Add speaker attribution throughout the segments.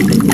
Speaker 1: Thank you.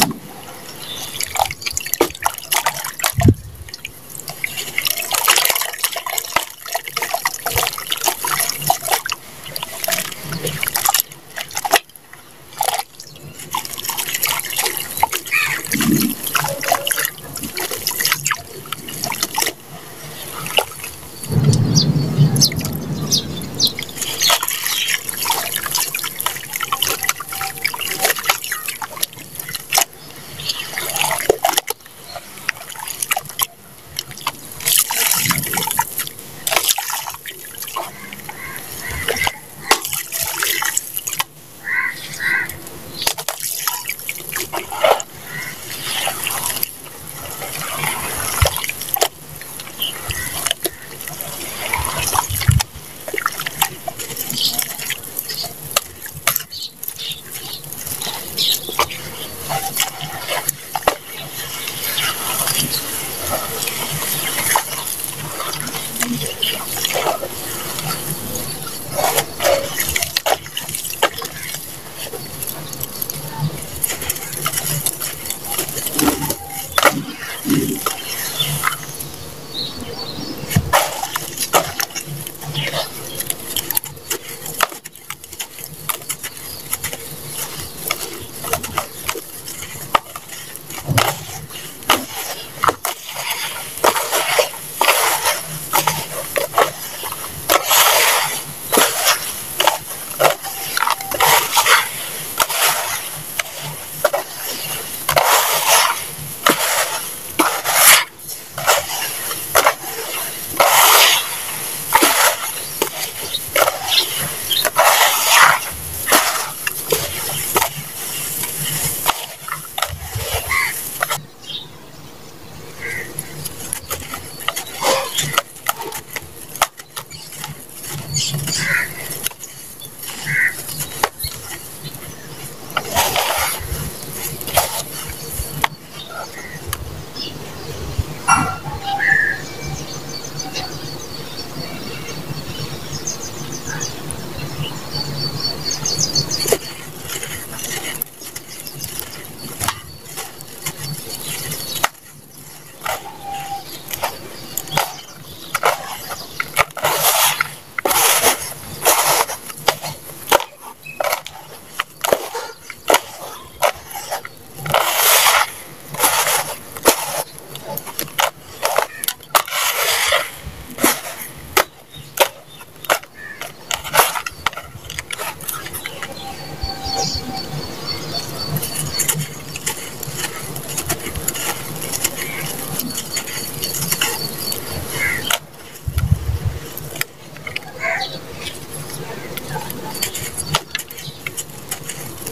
Speaker 1: Isso.